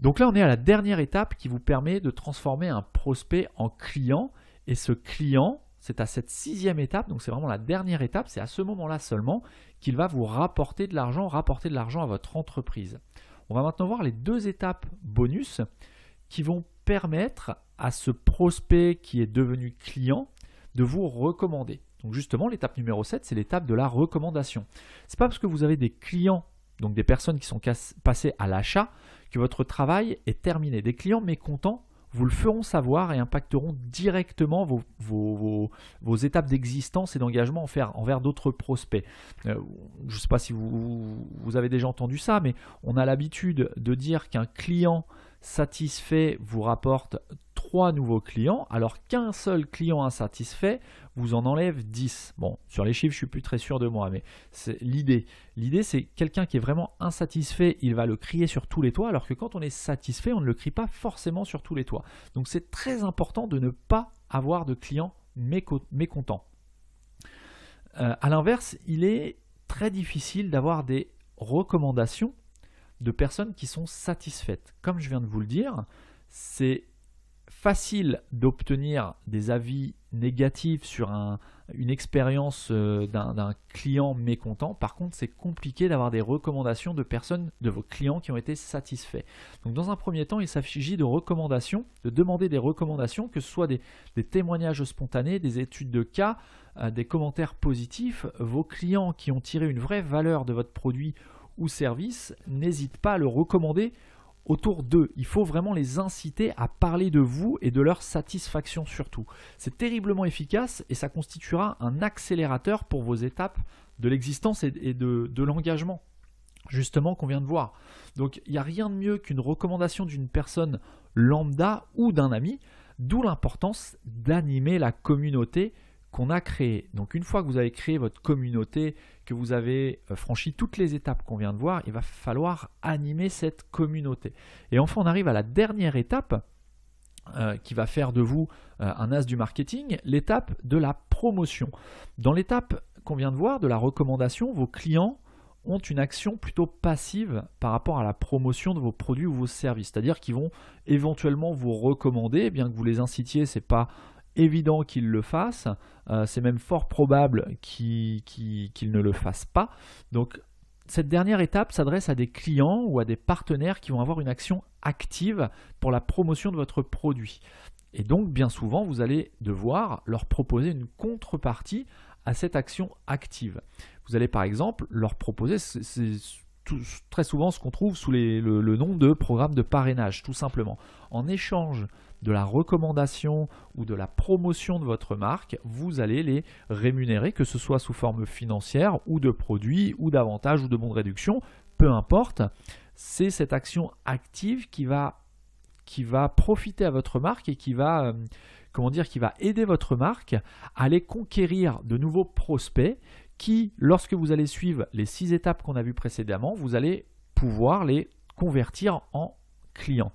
Donc là, on est à la dernière étape qui vous permet de transformer un prospect en client. Et ce client, c'est à cette sixième étape, donc c'est vraiment la dernière étape, c'est à ce moment-là seulement qu'il va vous rapporter de l'argent, rapporter de l'argent à votre entreprise. On va maintenant voir les deux étapes bonus qui vont permettre à ce prospect qui est devenu client de vous recommander. Donc justement, l'étape numéro 7, c'est l'étape de la recommandation. Ce n'est pas parce que vous avez des clients, donc des personnes qui sont passées à l'achat, que votre travail est terminé. Des clients mécontents vous le feront savoir et impacteront directement vos, étapes d'existence et d'engagement envers, d'autres prospects. Euh, je ne sais pas si vous, avez déjà entendu ça, mais on a l'habitude de dire qu'un client satisfait vous rapporte nouveaux clients, alors qu'un seul client insatisfait vous en enlève 10. Bon, sur les chiffres, je suis plus très sûr de moi, mais c'est l'idée. L'idée, c'est quelqu'un qui est vraiment insatisfait, il va le crier sur tous les toits, alors que quand on est satisfait, on ne le crie pas forcément sur tous les toits. Donc c'est très important de ne pas avoir de clients mécontents. Euh, à l'inverse, il est très difficile d'avoir des recommandations de personnes qui sont satisfaites. Comme je viens de vous le dire, c'est facile d'obtenir des avis négatifs sur une expérience euh, d'un client mécontent. Par contre, c'est compliqué d'avoir des recommandations de personnes, de vos clients qui ont été satisfaits. Donc, dans un premier temps, il s'agit de recommandations, de demander des recommandations, que ce soit des, témoignages spontanés, des études de cas, euh, des commentaires positifs. Vos clients qui ont tiré une vraie valeur de votre produit ou service, n'hésite pas à le recommander autour d'eux. Il faut vraiment les inciter à parler de vous et de leur satisfaction surtout. C'est terriblement efficace et ça constituera un accélérateur pour vos étapes de l'existence et de, l'engagement, justement qu'on vient de voir. Donc il n'y a rien de mieux qu'une recommandation d'une personne lambda ou d'un ami, d'où l'importance d'animer la communauté qu'on a créé. Donc une fois que vous avez créé votre communauté, que vous avez euh, franchi toutes les étapes qu'on vient de voir, il va falloir animer cette communauté. Et enfin, on arrive à la dernière étape euh, qui va faire de vous euh, un as du marketing, l'étape de la promotion. Dans l'étape qu'on vient de voir, de la recommandation, vos clients ont une action plutôt passive par rapport à la promotion de vos produits ou vos services. C'est-à-dire qu'ils vont éventuellement vous recommander, bien que vous les incitiez, c'est pas évident qu'il le fasse, euh, c'est même fort probable qu'il ne le fasse pas. Donc cette dernière étape s'adresse à des clients ou à des partenaires qui vont avoir une action active pour la promotion de votre produit. Et donc bien souvent, vous allez devoir leur proposer une contrepartie à cette action active. Vous allez par exemple leur proposer, c'est très souvent ce qu'on trouve sous le, le nom de programme de parrainage, tout simplement. En échange de la recommandation ou de la promotion de votre marque, vous allez les rémunérer, que ce soit sous forme financière ou de produits ou d'avantages ou de bons de réduction, peu importe. C'est cette action active qui va, profiter à votre marque et qui va, euh, comment dire, qui va aider votre marque à aller conquérir de nouveaux prospects qui, lorsque vous allez suivre les six étapes qu'on a vues précédemment, vous allez pouvoir les convertir en clients.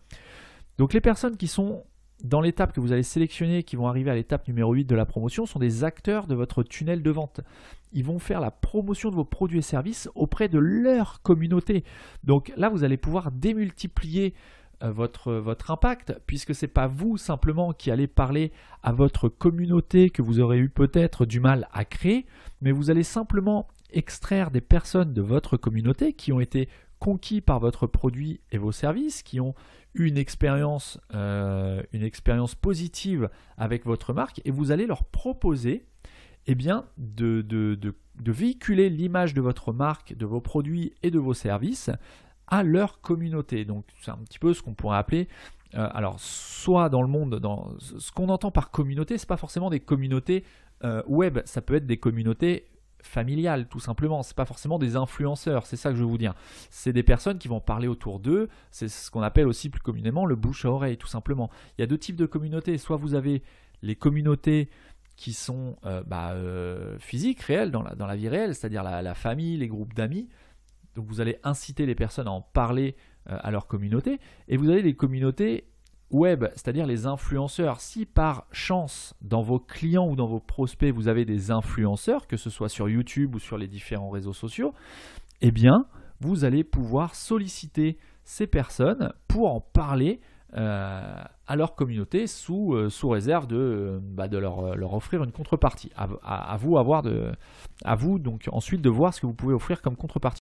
Donc les personnes qui sont dans l'étape que vous allez sélectionner, qui vont arriver à l'étape numéro 8 de la promotion, sont des acteurs de votre tunnel de vente. Ils vont faire la promotion de vos produits et services auprès de leur communauté. Donc là, vous allez pouvoir démultiplier euh, votre, votre impact, puisque ce n'est pas vous simplement qui allez parler à votre communauté que vous aurez eu peut-être du mal à créer, mais vous allez simplement extraire des personnes de votre communauté qui ont été conquis par votre produit et vos services, qui ont une expérience, euh, une expérience positive avec votre marque et vous allez leur proposer eh bien, de, de, véhiculer l'image de votre marque, de vos produits et de vos services à leur communauté. Donc c'est un petit peu ce qu'on pourrait appeler, euh, alors soit dans le monde, dans ce qu'on entend par communauté, c'est pas forcément des communautés euh, web, ça peut être des communautés familiale, tout simplement. C'est pas forcément des influenceurs, c'est ça que je veux vous dire. C'est des personnes qui vont parler autour d'eux. C'est ce qu'on appelle aussi plus communément le bouche à oreille, tout simplement. Il y a deux types de communautés. Soit vous avez les communautés qui sont euh, bah, euh, physiques, réelles, dans la, vie réelle, c'est-à-dire la, famille, les groupes d'amis. Donc vous allez inciter les personnes à en parler euh, à leur communauté. Et vous avez les communautés web, c'est-à-dire les influenceurs. Si par chance, dans vos clients ou dans vos prospects, vous avez des influenceurs, que ce soit sur YouTube ou sur les différents réseaux sociaux, eh bien, vous allez pouvoir solliciter ces personnes pour en parler euh, à leur communauté sous, euh, réserve de, bah, de leur, offrir une contrepartie. À, vous à vous donc ensuite de voir ce que vous pouvez offrir comme contrepartie.